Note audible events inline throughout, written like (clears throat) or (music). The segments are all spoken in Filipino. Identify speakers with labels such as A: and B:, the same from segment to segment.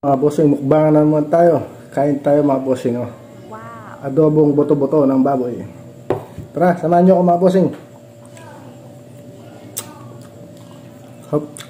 A: Mga bossing, mukbang na naman tayo. Kain tayo mga bossing. Oh.
B: Wow.
A: Adobong buto-buto ng baboy. Tara, samahan nyo ako mga bossing. Hop.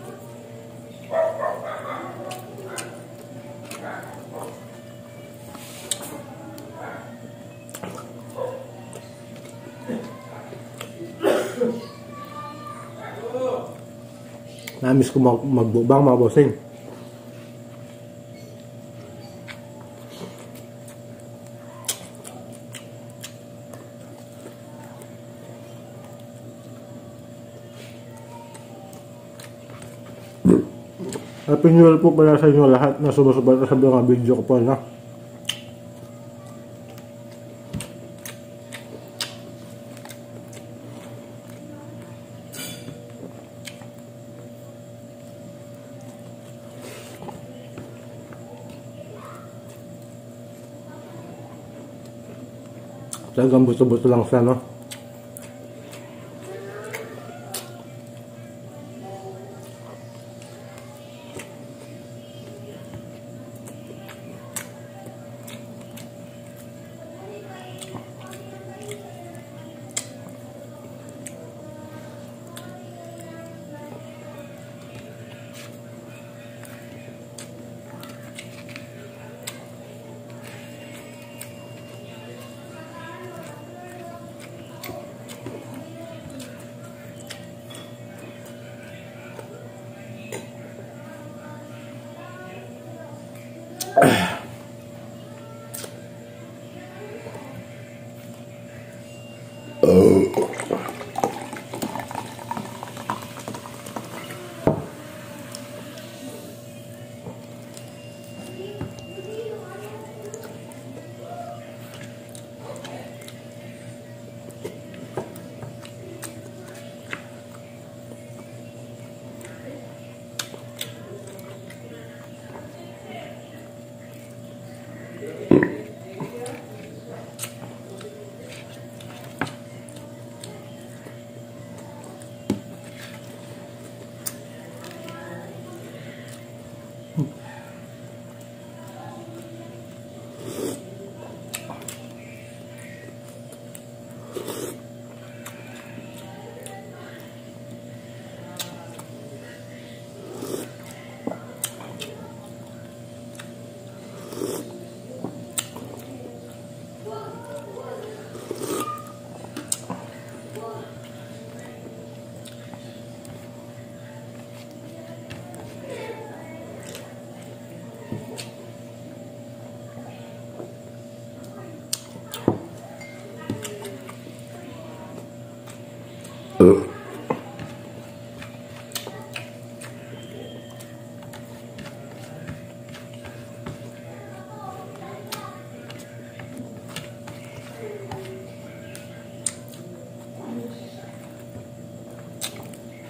A: Namiss ko mag magbubang mga bossing. Happy New Year po pala sa inyo lahat na sumusubaybay sa mga video ko po na. Talagang buto-buto lang siya, no? (clears throat) oh. ừ.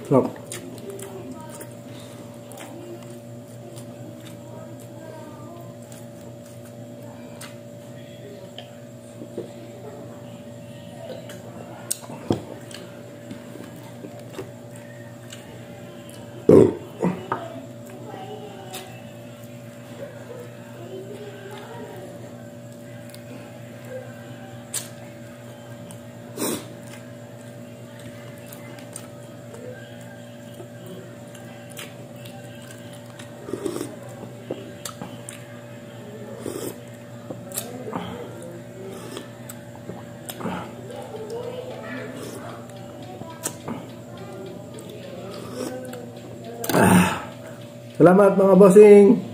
A: Look. Salamat mga bossing.